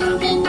Tình